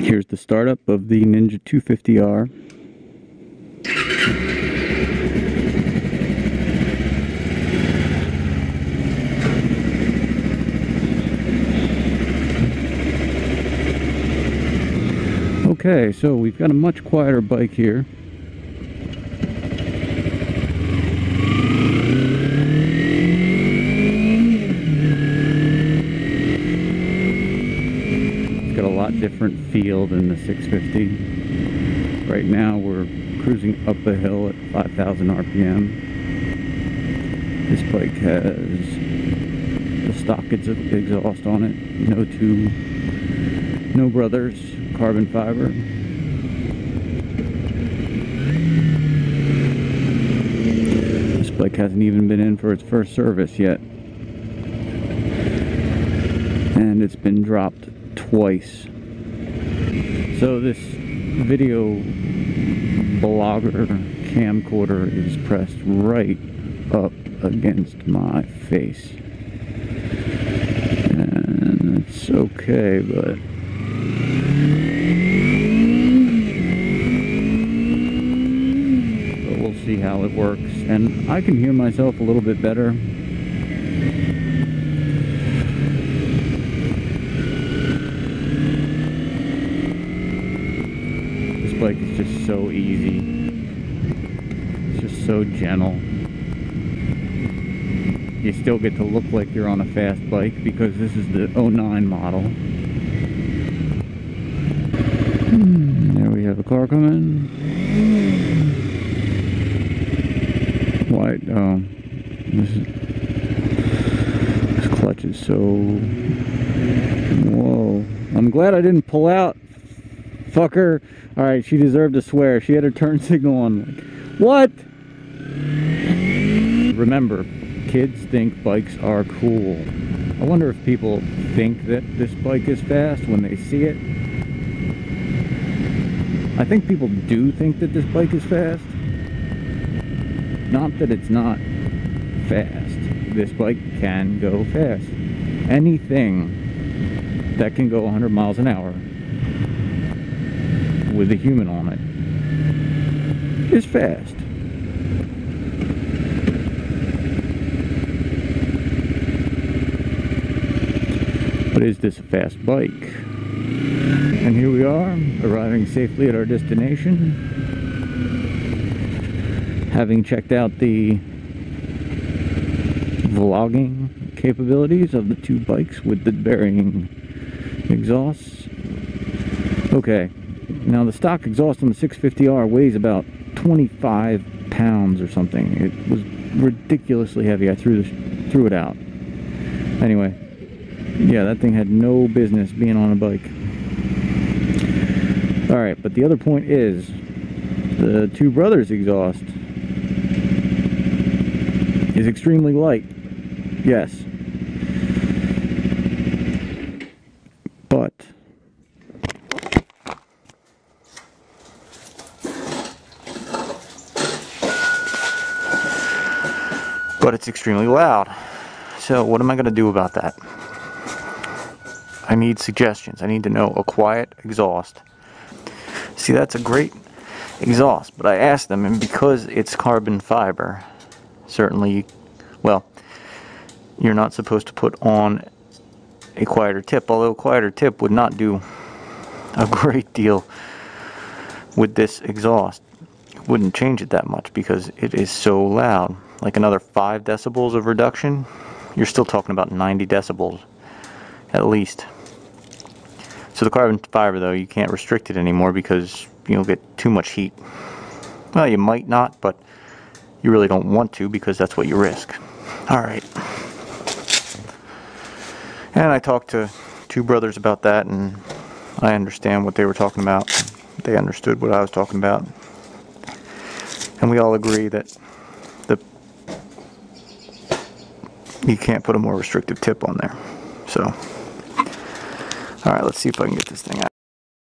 Here's the startup of the Ninja 250R. Okay, so we've got a much quieter bike here. A lot different feel than the 650. Right now we're cruising up a hill at 5,000 RPM. This bike has the stock exhaust on it, no two, no brothers, carbon fiber. This bike hasn't even been in for its first service yet. And it's been dropped twice. So this video Bloggie camcorder is pressed right up against my face. And it's okay, but but we'll see how it works. And I can hear myself a little bit better. Bike is just so easy. It's just so gentle. You still get to look like you're on a fast bike because this is the 09 model. Hmm, there we have a car coming. White, oh, this, is, this clutch is so, whoa. I'm glad I didn't pull out, fucker. All right, she deserved to swear. She had her turn signal on. What? Remember, kids think bikes are cool. I wonder if people think that this bike is fast when they see it. I think people do think that this bike is fast. Not that it's not fast. This bike can go fast. Anything that can go 100 miles an hour with a human on it is fast. But is this a fast bike? And here we are, arriving safely at our destination. Having checked out the vlogging capabilities of the two bikes with the varying exhausts. Okay, now the stock exhaust on the 650R weighs about 25 pounds or something. It was ridiculously heavy. I threw, this, threw it out. Anyway, yeah, that thing had no business being on a bike. Alright, but the other point is the Two Brothers exhaust is extremely light. Yes. But but it's extremely loud. So what am I going to do about that? I need suggestions. I need to know a quiet exhaust. See, that's a great exhaust, but I asked them, and because it's carbon fiber, certainly, well, you're not supposed to put on a quieter tip, although a quieter tip would not do a great deal with this exhaust. It wouldn't change it that much because it is so loud. Like another 5 decibels of reduction, you're still talking about 90 decibels at least. So the carbon fiber though, you can't restrict it anymore because you'll get too much heat. Well, you might not, but you really don't want to because that's what you risk. Alright. And I talked to Two Brothers about that and I understand what they were talking about. They understood what I was talking about. And we all agree that the you can't put a more restrictive tip on there. So Alright, let's see if I can get this thing out.